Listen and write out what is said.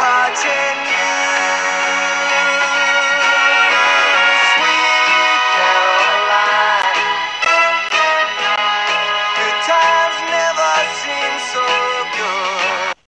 touching you.